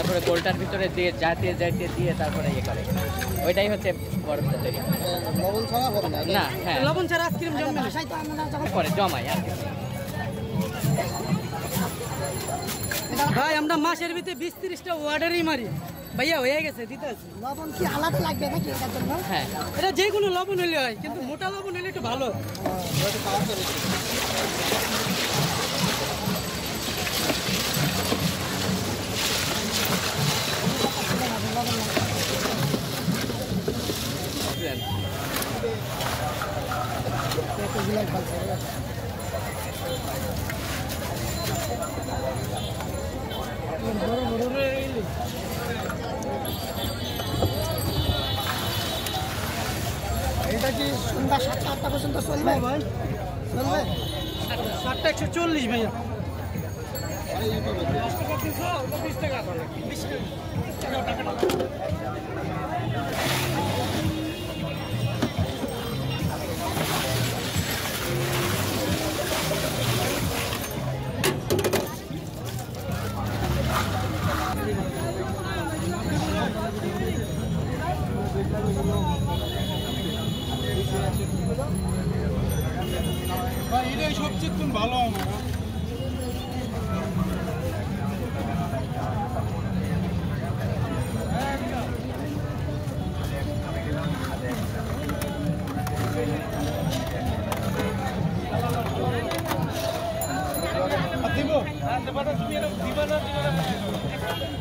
তারপরে গোলটার ভিতরে দিয়ে যাতে যাইতে দিয়ে তারপরে ইয়ে করে। ওইটাই হচ্ছে বড় তৈরি লবণ ছাড়া হবে না না হ্যাঁ। লবণ ছাড়া আইসক্রিম জমবে না। করে জমাই আর কিছু ভাই আমরা মাসের ভিতরে বিশ তিরিশটা ওয়ার্ডারই মারি। ভাইয়া হয়ে গেছে দিতে আছে। লবণ কি আলাদা লাগবে নাকি এটার জন্য? হ্যাঁ। এটা যে কোনো লবণ হলে হয় কিন্তু মোটা লবণ হলে একটু ভালো। এটা কি সন্ধ্যা সাতটা আটটা পর্যন্ত চলবে? ভাই। চলবে? ষাটটা একশো চল্লিশ ভাইয়া। ভাই এটাই সবচেয়ে তুমি ভালো আমার দিব?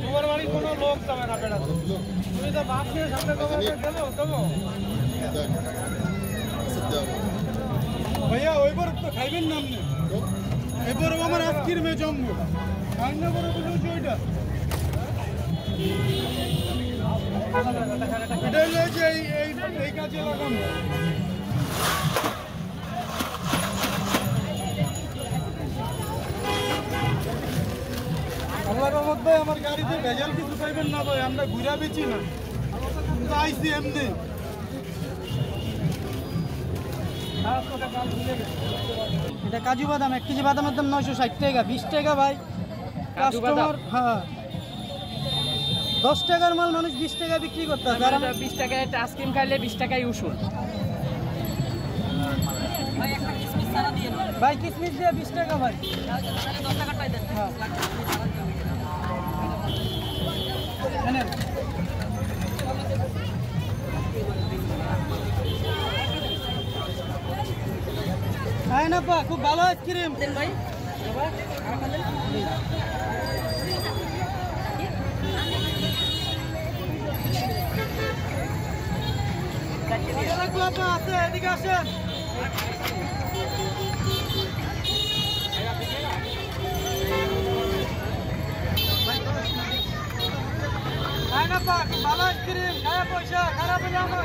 তোমার বাড়ির কোনো লোক যাবে না বেড়াতে। তুমি তো বাপ নিয়ে সামনে দেবো দেবো ওইবার তো খাইবেন না আপনি? এবার আমার আজকের মে জমবো রান্না করে বলছি ওইটা। এটা এই কাজে লাগানো। আল্লাহ রহমত ভাই আমার গাড়িতে ভেজাল কিছু পাইবেন না ভাই, আমরা ঘুরা বেচি না। আইসি এমনি। এটা কাজু বাদাম এক কেজি বাদামের দাম নয়শো ষাট টাকা বিশ টাকা ভাই? কাস্টমার হ্যাঁ। দশ টাকার মাল মানুষ বিশ টাকা বিক্রি করতে হবে বিশ টাকায় একটা আইসক্রিম খাইলে বিশ টাকায় উসুল ভাই কিসমিস দিয়ে বিশ টাকা ভাই। হ্যাঁ। এনে। আয় না পা খুব ভালো আইসক্রিম ভাই লাগলো আপা আছে এদিকে আসেন আয় না পা খুব ভালো আইসক্রিম খায়া পয়সা খারাপ হলে আমার